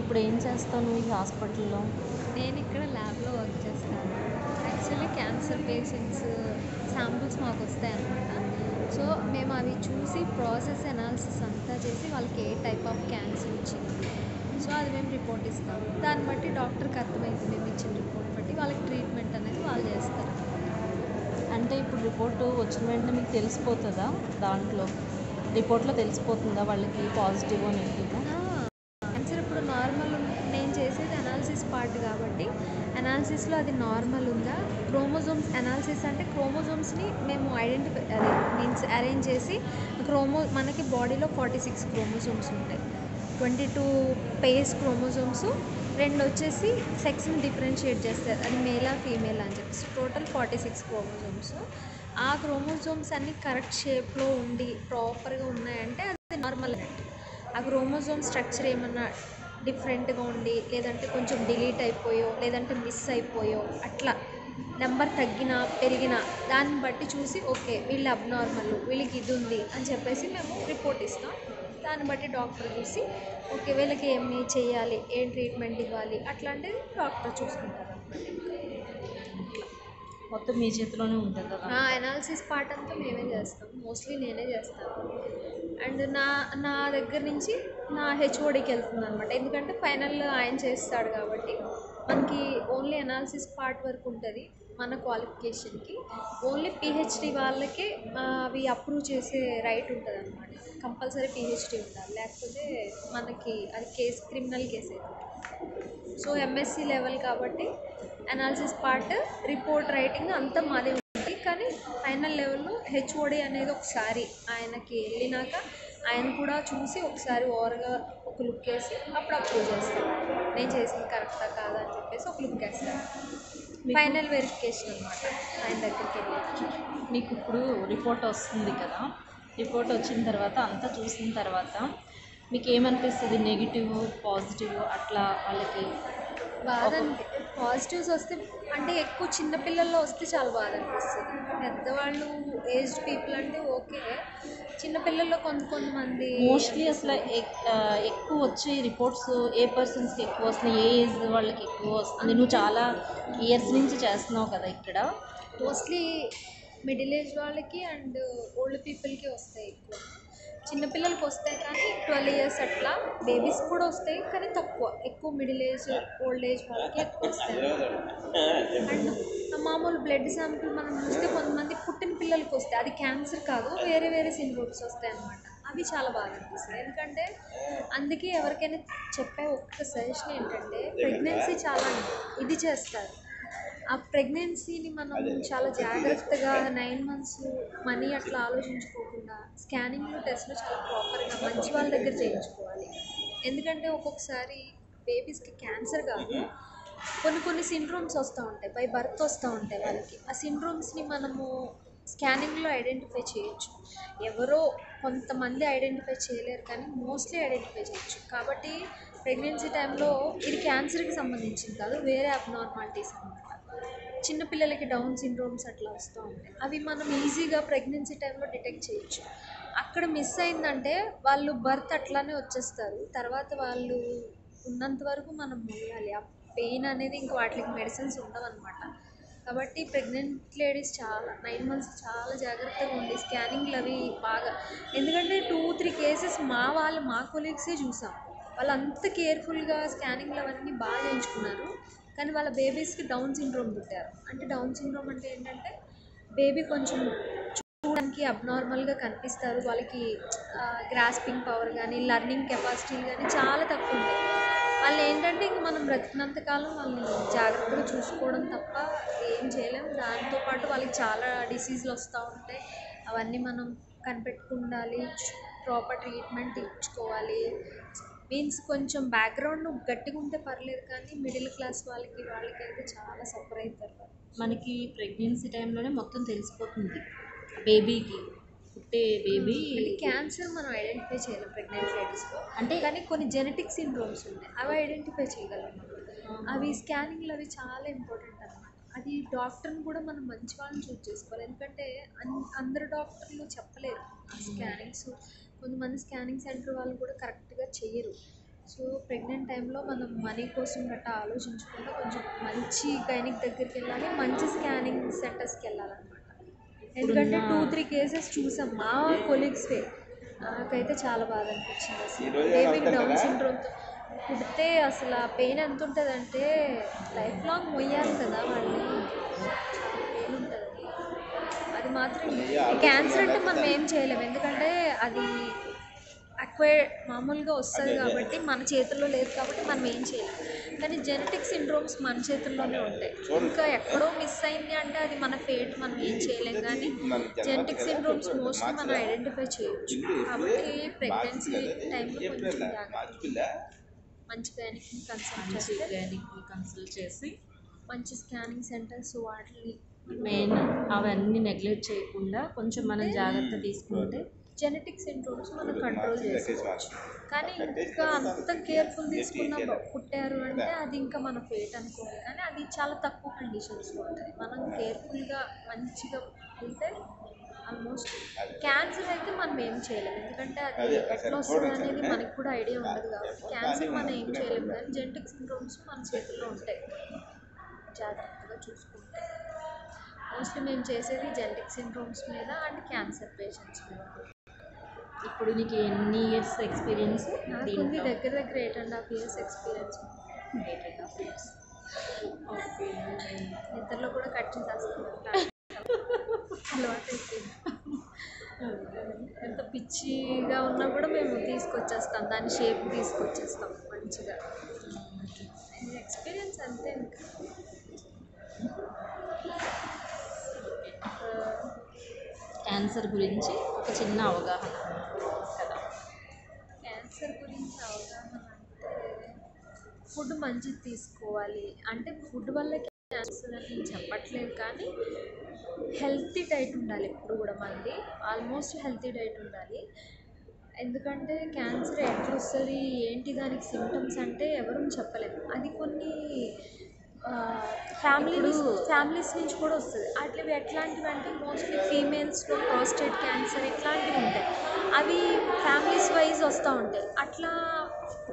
ఇప్పుడు ఏం చేస్తాను ఈ హాస్పిటల్లో? నేను ఇక్కడ ల్యాబ్లో వర్క్ చేస్తాను. యాక్చువల్లీ క్యాన్సర్ పేషెంట్స్ శాంపుల్స్ మాకు వస్తాయన్నమాట. సో మేము అవి చూసి ప్రాసెస్ అనాలిసిస్ అంతా చేసి వాళ్ళకి ఏ టైప్ ఆఫ్ క్యాన్సర్ వచ్చింది. సో అది మేము రిపోర్ట్ ఇస్తాం. దాన్ని బట్టి డాక్టర్కి అర్థమైంది. మేము ఇచ్చిన రిపోర్ట్ బట్టి వాళ్ళకి ట్రీట్మెంట్ అనేది వాళ్ళు చేస్తారు. అంటే ఇప్పుడు రిపోర్ట్ వచ్చిన వెంటనే మీకు తెలిసిపోతుందా? దాంట్లో రిపోర్ట్లో తెలిసిపోతుందా వాళ్ళకి పాజిటివ్ నెగిటివ్ క్యాన్సర్ ఇప్పుడు నార్మల్ నేను చేసేది అనాలిసిస్ పార్ట్ కాబట్టి అనాలిసిస్లో అది నార్మల్ ఉందా? క్రోమోజోమ్స్ అనాలిసిస్ అంటే క్రోమోజోమ్స్ని మేము ఐడెంటిఫై అదే మీన్స్ అరేంజ్ చేసి క్రోమో మనకి బాడీలో ఫార్టీ సిక్స్ క్రోమోజోమ్స్ ఉంటాయి. ట్వంటీ టూ పేస్ క్రోమోజోమ్స్ రెండు వచ్చేసి సెక్స్ని డిఫరెన్షియేట్ చేస్తారు అది మేలా ఫీమేల్ అని చెప్పేసి. టోటల్ ఫార్టీ సిక్స్ క్రోమోజోమ్స్ ఆ క్రోమోజోమ్స్ అన్నీ కరెక్ట్ షేప్లో ఉండి ప్రాపర్గా ఉన్నాయంటే అది నార్మల్ ఆ క్రోమోజోమ్ స్ట్రక్చర్ ఏమన్నా డిఫరెంట్గా ఉండి లేదంటే కొంచెం డిలీట్ అయిపోయో లేదంటే మిస్ అయిపోయో అట్లా నెంబర్ తగ్గినా పెరిగినా దాన్ని బట్టి చూసి ఓకే వీళ్ళు అబ్నార్మల్ వీళ్ళకి ఇది ఉంది అని చెప్పేసి మేము రిపోర్ట్ ఇస్తాం. దాన్ని బట్టి డాక్టర్ చూసి ఓకే వీళ్ళకి ఏమి చేయాలి ఏం ట్రీట్మెంట్ ఇవ్వాలి అట్లాంటిది డాక్టర్ చూసుకుంటారు. మొత్తం మీ చేతిలోనే ఉంటుంది కదా? ఆ అనాలిసిస్ పార్ట్ అంతా మేమే చేస్తాం. మోస్ట్లీ నేనే చేస్తాను. అండ్ నా నా దగ్గర నుంచి నా హెచ్ఓడికి వెళ్తుంది అనమాట ఎందుకంటే ఫైనల్ ఆయన చేస్తాడు కాబట్టి మనకి ఓన్లీ అనాలిసిస్ పార్ట్ వరకు ఉంటుంది మన క్వాలిఫికేషన్కి ఓన్లీ పిహెచ్డి వాళ్ళకే అవి అప్రూవ్ చేసే రైట్ ఉంటుంది అనమాట కంపల్సరీ పిహెచ్డి ఉండాలి. లేకపోతే మనకి అది కేసు క్రిమినల్ కేసు అవుతుంది సో ఎంఎస్సి లెవెల్ కాబట్టి అనాలిసిస్ పార్ట్ రిపోర్ట్ రైటింగ్ అంతా మాదే ఉంటుంది. కానీ ఫైనల్ లెవెల్లో హెచ్ఓడి అనేది ఒకసారి ఆయనకి వెళ్ళినాక ఆయన కూడా చూసి ఒకసారి ఓవర్గా ఒక లుక్ వేసి అప్పుడు అప్రూవ్ చేస్తారు. నేను చేసింది కరెక్టా కాదా అని చెప్పేసి ఒక లుక్ వేస్తారు. ఫైనల్ వెరిఫికేషన్ అనమాట ఆయన దగ్గరికి వెళ్ళి మీకు ఇప్పుడు రిపోర్ట్ వస్తుంది కదా. రిపోర్ట్ వచ్చిన తర్వాత అంతా చూసిన తర్వాత మీకు ఏమనిపిస్తుంది నెగిటివ్ పాజిటివ్ అట్లా వాళ్ళకి? బాధ అనిపి పాజిటివ్స్ వస్తే అంటే ఎక్కువ చిన్నపిల్లల్లో వస్తే చాలా బాధ అనిపిస్తుంది పెద్దవాళ్ళు ఏజ్డ్ పీపుల్ అంటే ఓకే. చిన్నపిల్లల్లో కొంత కొంతమంది మోస్ట్లీ అసలు ఎక్కువ వచ్చే రిపోర్ట్స్ ఏ పర్సన్స్కి ఎక్కువ వస్తున్నాయి? ఏ ఏజ్ వాళ్ళకి ఎక్కువ వస్తుంది? నువ్వు చాలా ఇయర్స్ నుంచి చేస్తున్నావు కదా ఇక్కడ. మోస్ట్లీ మిడిల్ ఏజ్ వాళ్ళకి అండ్ ఓల్డ్ పీపుల్కి వస్తాయి ఎక్కువ. చిన్నపిల్లలకి వస్తాయి కానీ ట్వెల్వ్ ఇయర్స్ అట్లా బేబీస్ కూడా వస్తాయి కానీ తక్కువ. ఎక్కువ మిడిల్ ఏజ్ ఓల్డ్ ఏజ్ వాళ్ళకి ఎక్కువ వస్తాయి. అండ్ మామూలు బ్లడ్ శాంపుల్ మనం చూస్తే కొంతమంది పుట్టిన పిల్లలకి వస్తాయి అది క్యాన్సర్ కాదు వేరే వేరే సిండ్రోమ్స్ వస్తాయి అనమాట అవి చాలా బాగా అనిపిస్తుంది ఎందుకంటే అందుకే ఎవరికైనా చెప్పే ఒక్క సజెషన్ ఏంటంటే ప్రెగ్నెన్సీ చాలా ఇది చేస్తారు. ఆ ప్రెగ్నెన్సీని మనం చాలా జాగ్రత్తగా నైన్ మంత్స్ మనీ అట్లా ఆలోచించుకోకుండా స్కానింగ్లు టెస్ట్లు చాలా ప్రాపర్గా మంచి వాళ్ళ దగ్గర చేయించుకోవాలి. ఎందుకంటే ఒక్కొక్కసారి బేబీస్కి క్యాన్సర్ కాదు. కొన్ని కొన్ని సిండ్రోమ్స్ వస్తూ ఉంటాయి. బై బర్త్ వస్తూ ఉంటాయి వాళ్ళకి. ఆ సిండ్రోమ్స్ని మనము స్కానింగ్లో ఐడెంటిఫై చేయొచ్చు. ఎవరో కొంతమంది ఐడెంటిఫై చేయలేరు కానీ మోస్ట్లీ ఐడెంటిఫై చేయొచ్చు. కాబట్టి ప్రెగ్నెన్సీ టైంలో ఇది క్యాన్సర్కి సంబంధించింది కాదు వేరే అబ్నార్మాలిటీస్ అనమాట చిన్నపిల్లలకి డౌన్ సిండ్రోమ్స్ అట్లా వస్తూ ఉంటాయి. అవి మనం ఈజీగా ప్రెగ్నెన్సీ టైంలో డిటెక్ట్ చేయొచ్చు. అక్కడ మిస్ అయిందంటే వాళ్ళు బర్త్ అట్లానే వచ్చేస్తారు. తర్వాత వాళ్ళు ఉన్నంత వరకు మనం మొయ్యాలి ఆ పెయిన్ అనేది ఇంక వాటికి మెడిసిన్స్ ఉండవన్నమాట. కాబట్టి ప్రెగ్నెంట్ లేడీస్ చాలా నైన్ మంత్స్ చాలా జాగ్రత్తగా ఉండి స్కానింగ్లు అవి బాగా ఎందుకంటే టూ త్రీ కేసెస్ మా వాళ్ళు మా కొలీగ్సే చూసాం. వాళ్ళు అంత కేర్ఫుల్గా స్కానింగ్లు అవన్నీ బాగా చేయించుకున్నారు. కానీ వాళ్ళ బేబీస్కి డౌన్ సిండ్రోమ్ పుట్టారు. అంటే డౌన్ సిండ్రోమ్ అంటే ఏంటంటే బేబీ కొంచెం చూడడానికి అబ్నార్మల్గా కనిపిస్తారు. వాళ్ళకి గ్రాస్పింగ్ పవర్ కానీ లర్నింగ్ కెపాసిటీలు కానీ చాలా తక్కువ ఉంటాయి. వాళ్ళు ఏంటంటే ఇంక మనం బ్రతికినంతకాలం వాళ్ళని జాగ్రత్తగా చూసుకోవడం తప్ప ఏం చేయలేం. దాంతోపాటు వాళ్ళకి చాలా డిసీజులు వస్తూ ఉంటాయి. అవన్నీ మనం కనిపెట్టుకుండాలి. ప్రాపర్ ట్రీట్మెంట్ ఇచ్చుకోవాలి. మీన్స్ కొంచెం బ్యాక్గ్రౌండ్ గట్టిగా ఉంటే పర్లేదు కానీ మిడిల్ క్లాస్ వాళ్ళకి వాళ్ళకైతే చాలా సఫర్ అవుతారు. మనకి ప్రెగ్నెన్సీ టైంలోనే మొత్తం తెలిసిపోతుంది. బేబీకి పుట్టే బేబీ అంటే క్యాన్సర్ మనం ఐడెంటిఫై చేయలేం ప్రెగ్నెంట్ లేడీస్లో అంటే కానీ కొన్ని జెనెటిక్ సిండ్రోమ్స్ ఉన్నాయి. అవి ఐడెంటిఫై చేయగలం అవి స్కానింగ్లు అవి చాలా ఇంపార్టెంట్ అనమాట అది డాక్టర్ని కూడా మనం మంచి వాళ్ళని చూస్ చేసుకోవాలి. ఎందుకంటే అన్- అందరు డాక్టర్లు చెప్పలేరు. ఆ స్కానింగ్స్ కొంతమంది స్కానింగ్ సెంటర్ వాళ్ళు కూడా కరెక్ట్గా చెయ్యరు సో ప్రెగ్నెంట్ టైంలో మనం మనీ కోసం గట్టా ఆలోచించకుండా కొంచెం మంచి గైనిక్ దగ్గరికి వెళ్ళాలి మంచి స్కానింగ్ సెంటర్స్కి వెళ్ళాలన్నమాట. ఎందుకంటే టూ త్రీ కేసెస్ చూసాం మా కొలీగ్స్వే నాకైతే చాలా బాధ అనిపించింది అసలు. బేబీకి డౌన్ సిండ్రోమ్తో పుడితే అసలు ఆ పెయిన్ ఎంత ఉంటుందంటే లైఫ్ లాంగ్ మొయ్యాలి కదా వాళ్ళని. మాత్రం క్యాన్సర్ అంటే మనం ఏం చేయలేము ఎందుకంటే అది అక్వైర్ మామూలుగా వస్తుంది కాబట్టి మన చేతుల్లో లేదు కాబట్టి మనం ఏం చేయలేము కానీ జెనెటిక్ సిండ్రోమ్స్ మన చేతుల్లోనే ఉంటాయి. ఇంకా ఎక్కడో మిస్ అయింది అంటే అది మన ఫేట్ మనం ఏం చేయలేం. కానీ జెనెటిక్ సిండ్రోమ్స్ మోస్ట్లీ మనం ఐడెంటిఫై చేయొచ్చు. కాబట్టి ప్రెగ్నెన్సీ టైంలో కొంచెం మంచి గైనిక్ కన్సల్ట్ గైనిక్ని కన్సల్ట్ చేసి మంచి స్కానింగ్ సెంటర్స్ వాటిని మెయిన్ అవన్నీ నెగ్లెక్ట్ చేయకుండా కొంచెం మనం జాగ్రత్త తీసుకుంటే జెనెటిక్ సిండ్రోమ్స్ మనం కంట్రోల్ చేసుకోవచ్చు కానీ ఇంకా అంత కేర్ఫుల్ తీసుకున్న పుట్టారు అంటే అది ఇంకా మన ఫేట్ అనుకోవాలి కానీ అది చాలా తక్కువ కండిషన్స్లో ఉంటుంది. మనం కేర్ఫుల్గా మంచిగా ఉంటే ఆల్మోస్ట్ క్యాన్సర్ అయితే మనం ఏం చేయలేము ఎందుకంటే అది ఎట్లా వస్తుంది అనేది మనకి కూడా ఐడియా ఉండదు కాబట్టి క్యాన్సర్ మనం ఏం చేయలేము కానీ జెనెటిక్ సిండ్రోమ్స్ మన చేతుల్లో ఉంటాయి. జాగ్రత్తగా చూసుకుంటే. మోస్ట్లీ మేము చేసేది జెనెటిక్ సిండ్రోమ్స్ మీద అండ్ క్యాన్సర్ పేషెంట్స్ మీద. ఇప్పుడు నీకు ఎన్ని ఇయర్స్ ఎక్స్పీరియన్స్ నాకు ఉంది దగ్గర దగ్గర eight and half years experience eight and half years okay నిద్రలో కూడా కట్ అయిపోయింది ఎంత పిచ్చిగా ఉన్నా కూడా మేము తీసుకొచ్చేస్తాం. దాని షేప్ తీసుకొచ్చేస్తాం మంచిగా. ఎక్స్పీరియన్స్ అంతే ఇంకా క్యాన్సర్ గురించి ఒక చిన్న అవగాహన. కదా? క్యాన్సర్ గురించి అవగాహన అంటే ఫుడ్ మంచిది తీసుకోవాలి. అంటే ఫుడ్ వల్ల క్యాన్సర్ అని నేను చెప్పట్లేదు కానీ హెల్తీ డైట్ ఉండాలి ఎప్పుడు కూడా మంది ఆల్మోస్ట్ హెల్తీ డైట్ ఉండాలి. ఎందుకంటే క్యాన్సర్ ఎట్లా వస్తుంది ఏంటి దానికి సిమ్టమ్స్ అంటే ఎవరూ చెప్పలేము అది కొన్ని ఫ్యామిలీ ఫ్యామిలీస్ నుంచి కూడా వస్తుంది. అట్లవి ఎట్లాంటివి అంటే మోస్ట్లీ ఫీమేల్స్లో ప్రోస్టేట్ క్యాన్సర్ ఇట్లాంటివి ఉంటాయి. అవి ఫ్యామిలీస్ వైజ్ వస్తూ ఉంటాయి. అట్లా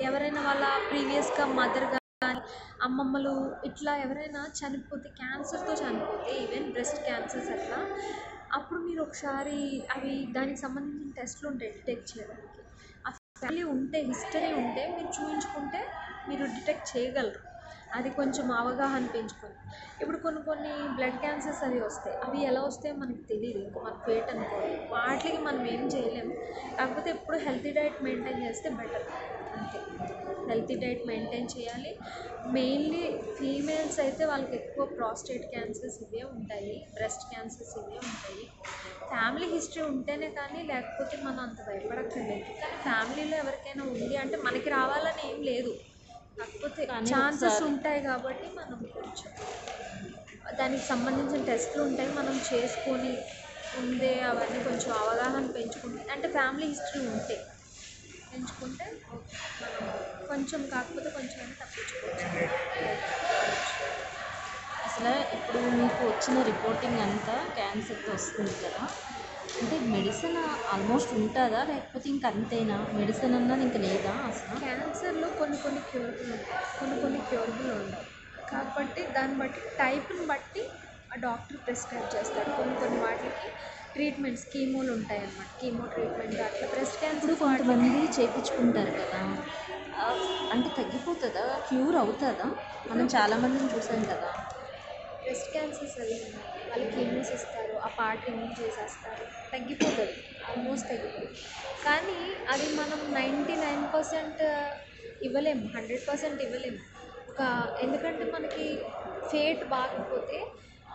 ఎవరైనా వాళ్ళ ప్రీవియస్గా మదర్ కానీ అమ్మమ్మలు ఇట్లా ఎవరైనా చనిపోతే క్యాన్సర్తో చనిపోతే ఈవెన్ బ్రెస్ట్ క్యాన్సర్స్ అట్లా అప్పుడు మీరు ఒకసారి అవి దానికి సంబంధించిన టెస్ట్లు ఉంటాయి డిటెక్ట్ చేయడానికి. ఆ ఫ్యామిలీ ఉంటే హిస్టరీ ఉంటే మీరు చూపించుకుంటే మీరు డిటెక్ట్ చేయగలరు. అది కొంచెం అవగాహన పెంచుకొని. ఇప్పుడు కొన్ని కొన్ని బ్లడ్ క్యాన్సర్స్ అవి వస్తాయి. అవి ఎలా వస్తాయో మనకు తెలియదు ఇంకా మన ఫేట్ అనుకో వాటికి మనం ఏం చేయలేము. కాకపోతే ఎప్పుడు హెల్తీ డైట్ మెయింటైన్ చేస్తే బెటర్. అంతే. హెల్తీ డైట్ మెయింటైన్ చేయాలి. మెయిన్లీ ఫీమేల్స్ అయితే వాళ్ళకి ఎక్కువ ప్రాస్టేట్ క్యాన్సర్స్ ఇవే ఉంటాయి. బ్రెస్ట్ క్యాన్సర్స్ ఇవే ఉంటాయి. ఫ్యామిలీ హిస్టరీ ఉంటేనే కానీ లేకపోతే మనం అంత భయపడక్కర్లేదు. కానీ ఫ్యామిలీలో ఎవరికైనా ఉంది అంటే మనకి రావాలని ఏం లేదు. కాకపోతే ఛాన్సెస్ ఉంటాయి కాబట్టి మనం కొంచెం దానికి సంబంధించిన టెస్ట్లు ఉంటాయి మనం చేసుకొని ముందే అవన్నీ కొంచెం అవగాహన పెంచుకుంటే అంటే ఫ్యామిలీ హిస్టరీ ఉంటే పెంచుకుంటే మనం కొంచెం కాకపోతే కొంచెం తప్పించుకోవచ్చు. అసలు ఇప్పుడు మీకు వచ్చిన రిపోర్టింగ్ అంతా క్యాన్సర్తో వస్తుంది కదా. అంటే మెడిసిన్ ఆల్మోస్ట్ ఉంటుందా? లేకపోతే ఇంక అంతేనా? మెడిసిన్ అన్నది ఇంక లేదా అసలు? క్యాన్సర్లో కొన్ని కొన్ని క్యూరబుల్ ఉంటాయి కొన్ని కొన్ని క్యూరబుల్ ఉండవు కాబట్టి దాన్ని బట్టి టైప్ని బట్టి ఆ డాక్టర్ ప్రిస్క్రైబ్ చేస్తాడు కొన్ని కొన్ని వాటికి ట్రీట్మెంట్స్ కీమోలు ఉంటాయి అన్నమాట కీమో ట్రీట్మెంట్ అట్లా బ్రెస్ట్ క్యాన్సర్ కొంతమంది చేయించుకుంటారు కదా. అంటే తగ్గిపోతుందా? క్యూర్ అవుతుందా? మనం చాలామందిని చూసాం కదా. బ్రెస్ట్ క్యాన్సర్స్ అవి వాళ్ళకి కీమోస్ ఇస్తారు ఆ పార్ట్ రిమూవ్ చేసేస్తారు. తగ్గిపోతుంది. ఆల్మోస్ట్ తగ్గిపోతుంది. కానీ అది మనం నైంటీ నైన్ పర్సెంట్ ఇవ్వలేము. హండ్రెడ్ పర్సెంట్ ఇవ్వలేము. ఒక ఎందుకంటే మనకి ఫేట్ బాగపోతే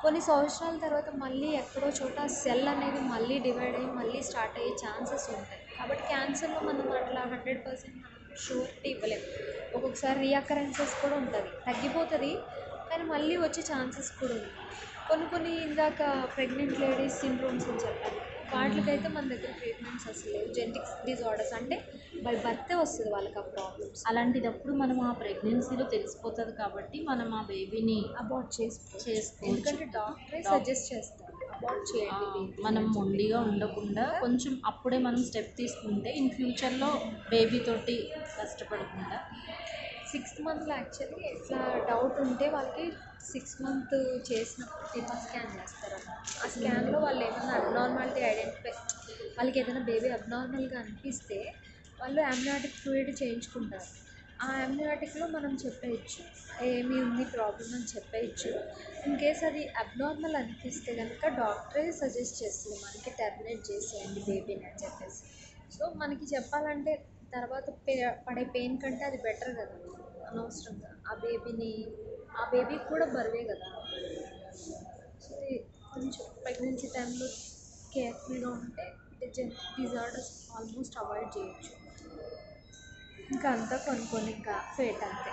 కొన్ని సంవత్సరాల తర్వాత మళ్ళీ ఎక్కడో చోట సెల్ అనేది మళ్ళీ డివైడ్ అయ్యి మళ్ళీ స్టార్ట్ అయ్యే ఛాన్సెస్ ఉంటాయి. కాబట్టి క్యాన్సర్లో మనం అట్లా హండ్రెడ్ పర్సెంట్ మనం షూరిటీ ఇవ్వలేము. ఒక్కొక్కసారి రీఅకరెన్సెస్ కూడా ఉంటుంది. తగ్గిపోతుంది కానీ మళ్ళీ వచ్చే ఛాన్సెస్ కూడా ఉంది కొన్ని కొన్ని ఇందాక ప్రెగ్నెంట్ లేడీస్ సిండ్రోమ్స్ అని చెప్పాను వాటికైతే మన దగ్గర ట్రీట్మెంట్స్ అసలు లేవు. జెనటిక్స్ డిజార్డర్స్ అంటే బై బర్తే వస్తుంది వాళ్ళకి ఆ ప్రాబ్లమ్స్ అలాంటిదప్పుడు మనం ఆ ప్రెగ్నెన్సీలో తెలిసిపోతుంది కాబట్టి మనం ఆ బేబీని అబార్ట్ చేసుకోవచ్చు. చేసుకోవచ్చు. ఎందుకంటే డాక్టరే డాక్- సజెస్ట్ చేస్తారు. అబార్ట్. మనం మొండిగా ఉండకుండా కొంచెం అప్పుడే మనం స్టెప్ తీసుకుంటే ఇన్ ఫ్యూచర్లో బేబీ తోటి కష్టపడకుండా సిక్స్త్ మంత్లో యాక్చువల్లీ ఇట్లా డౌట్ ఉంటే వాళ్ళకి సిక్స్ మంత్ చేసినప్పుడు టిమా స్కాన్ చేస్తారు ఆ స్కాన్లో వాళ్ళు ఏమైనా అబ్నార్మాలిటీ ఐడెంటిఫై వాళ్ళకి ఏదైనా బేబీ అబ్నార్మల్గా అనిపిస్తే వాళ్ళు అమ్నియాటిక్ ఫ్లూయిడ్ చేయించుకుంటారు. ఆ అమ్నియాటిక్లో మనం చెప్పేయచ్చు ఏమి ఉంది ప్రాబ్లం అని చెప్పేయచ్చు ఇన్ కేస్ అది అబ్నార్మల్ అనిపిస్తే కనుక డాక్టరే సజెస్ట్ చేస్తుంది మనకి టర్మినేట్ చేసేయండి బేబీని అని చెప్పేసి. సో మనకి చెప్పాలంటే తర్వాత పడే పెయిన్ కంటే అది బెటర్ కదా అనవసరంగా. ఆ బేబీని ఆ బేబీకి కూడా బరువే కదా. సో కొంచెం ప్రెగ్నెన్సీ టైంలో కేర్ఫుల్గా ఉంటే డిజార్డర్స్ ఆల్మోస్ట్ అవాయిడ్ చేయొచ్చు. ఇంకా అంతా కొన్ని కొన్ని ఇంకా ఫేట్ అంతే.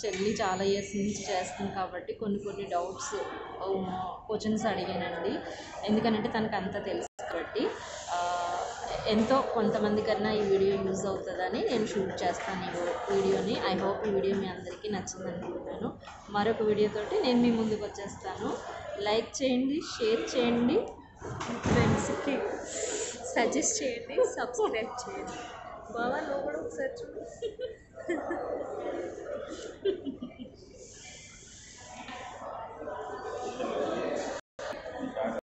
చెల్లి చాలా ఇయర్స్ నుంచి చేస్తుంది కాబట్టి కొన్ని కొన్ని డౌట్స్ క్వశ్చన్స్ అడిగానండి. ఎందుకంటే తనకు అంత తెలుసు కాబట్టి. ఎంతో కొంతమంది కన్నా ఈ వీడియో యూజ్ అవుతుందని నేను షూట్ చేస్తాను ఈ వీడియోని. ఐ హోప్ ఈ వీడియో మీ అందరికీ నచ్చింది అనుకుంటున్నాను మరొక వీడియోతోటి నేను మీ ముందుకు వచ్చేస్తాను. లైక్ చేయండి షేర్ చేయండి. ఫ్రెండ్స్కి సజెస్ట్ చేయండి సబ్స్క్రైబ్ చేయండి. బాబా నువ్వు కూడా ఒకసారి చూడు.